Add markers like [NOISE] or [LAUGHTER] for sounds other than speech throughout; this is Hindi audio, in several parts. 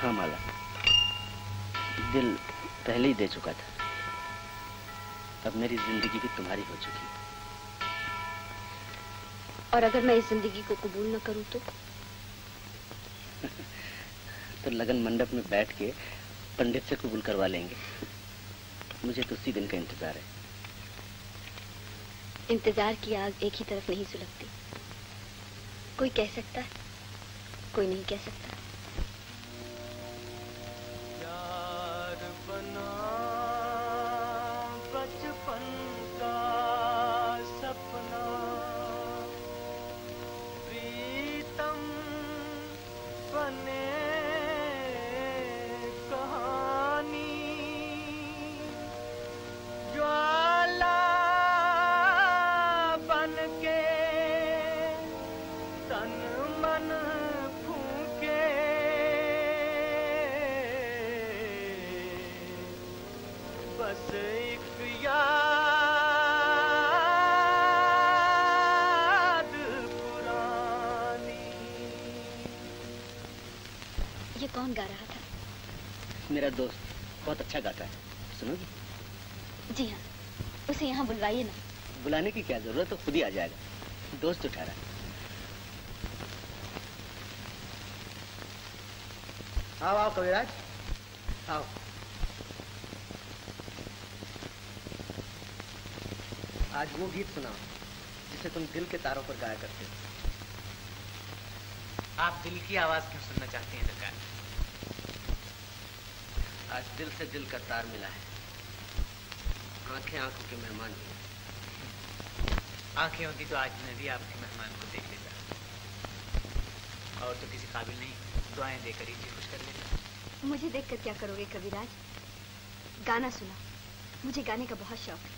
हाँ माला। दिल पहले ही दे चुका था। अब मेरी ज़िंदगी भी तुम्हारी हो चुकी और अगर मैं इस ज़िंदगी को कबूल न करूँ तो? [LAUGHS] तो लगन मंडप में बैठ के पंडित से कबूल करवा लेंगे। मुझे तो उसी दिन का इंतज़ार है। इंतज़ार की आग एक ही तरफ़ नहीं सुलगती। कोई कह सकता है कोई नहीं कह सकता। 这分。कौन गा रहा था? मेरा दोस्त बहुत अच्छा गाता है। सुनोगी? जी हाँ उसे यहाँ बुलवाइए ना। बुलाने की क्या ज़रूरत तो खुद ही आ जाएगा। दोस्त उठा रहा आओ आओ कविराज। आओ। आज वो गीत सुना जिसे तुम दिल के तारों पर गाया करते हो। आप दिल की आवाज़ क्यों सुनना चाहते हैं सरकार आज दिल से दिल का तार मिला है। आँखें आँखों के मेहमान हुए आँखें होती तो आज मैं भी आपके मेहमान को देख लेता। और तो किसी काबिल नहीं दुआएँ देकर ही खुश कर लेता। मुझे देखकर क्या करोगे कविराज? गाना सुना। मुझे गाने का बहुत शौक है।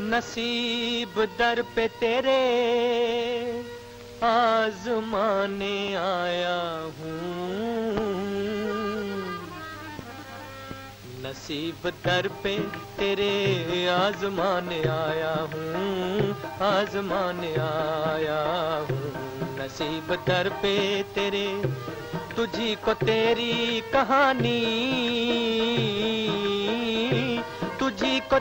नसीब दर पे तेरे आजमाने आया हूँ। नसीब दर पे तेरे आजमाने आया हूँ, आजमाने आया हूँ। नसीब दर पे तेरे, तुझी को तेरी कहानी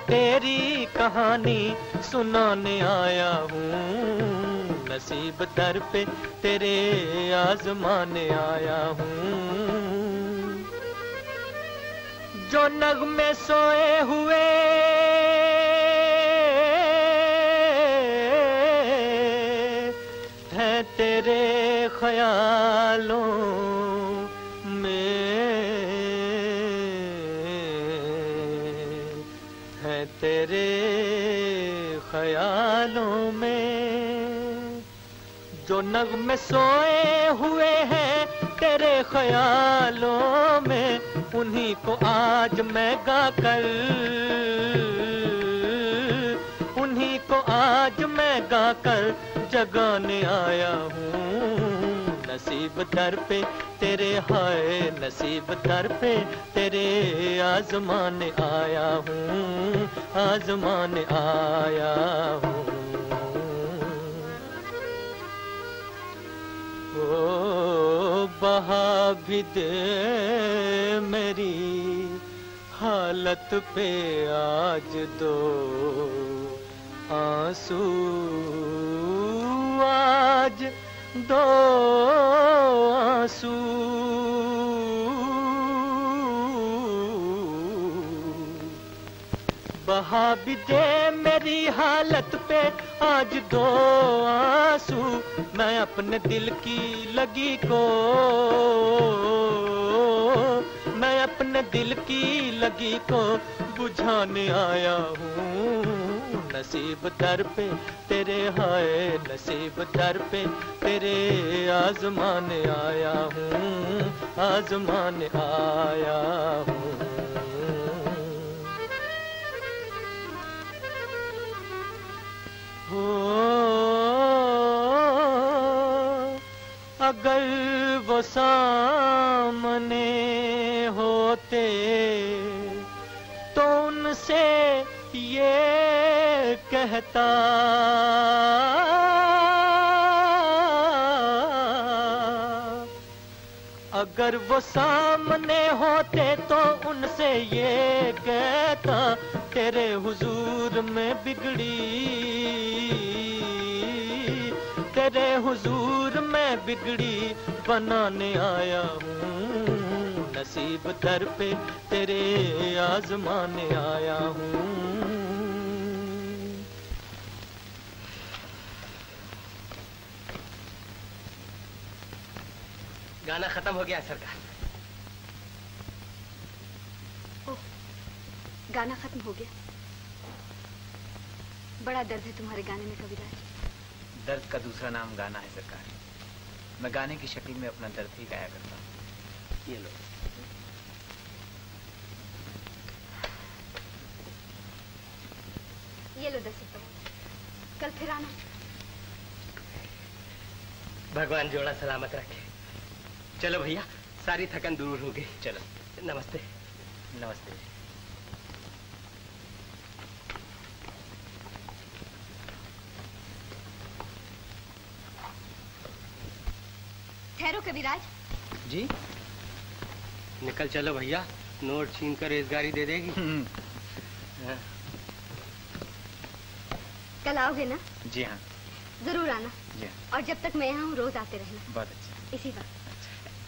तेरी कहानी सुनाने आया हूँ। नसीब दर पे तेरे आजमाने आया हूँ। जो नग में सोए हुए, हैं तेरे ख्यालों नगमे सोए हुए हैं तेरे ख्यालों में, उन्हीं को आज मैं गा कर उन्हीं को आज मैं गा कर जगाने आया हूँ। नसीब दर पे तेरे हाय, नसीब दर पे तेरे आजमान आया हूँ, आजमान आया हूँ। बहा भी दे मेरी हालत पे आज दो आँसू। आज दो आँसू। बहा भी दे मेरी हालत पे, आज दो आँसू मैं अपने दिल की लगी को, मैं अपने दिल की लगी को बुझाने आया हूँ। नसीब दर पे तेरे हाय, नसीब दर पे तेरे आजमाने आया हूँ, आजमाने आया हूँ। अगर वो सामने होते तो उनसे ये कहता अगर वो सामने होते तो उनसे ये कहता, तेरे हुजूर में बिगड़ी। तेरे हुजूर में बिगड़ी, बनाने आया हूँ। नसीब दर पे तेरे आजमाने आया हूँ। गाना खत्म हो गया सरकार। गाना खत्म हो गया। बड़ा दर्द है तुम्हारे गाने में कविराज। दर्द का दूसरा नाम गाना है सरकार। मैं गाने की शक्ल में अपना दर्द ही गाया करता हूँ। ये लो। ये लो दस रुपए कल फिर आना। भगवान जोड़ा सलामत रखे। चलो भैया सारी थकन दूर हो गई। चलो नमस्ते। नमस्ते। ठहरो कविराज। जी? निकल चलो भैया नोट छीन कर रेजगारी दे देगी। हाँ, कल आओगे ना? जी हाँ। ज़रूर आना। जी हाँ। और जब तक मैं यहाँ हूँ रोज आते रहना। बहुत अच्छा। इसी वक्त।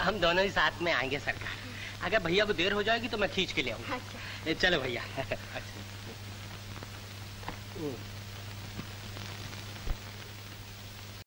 हम दोनों ही साथ में आएँगे सरकार। अगर भैया को देर हो जाएगी तो मैं खींच के ले आऊँगा। अच्छा। चलो भैया। [LAUGHS] अच्छा। हम्म।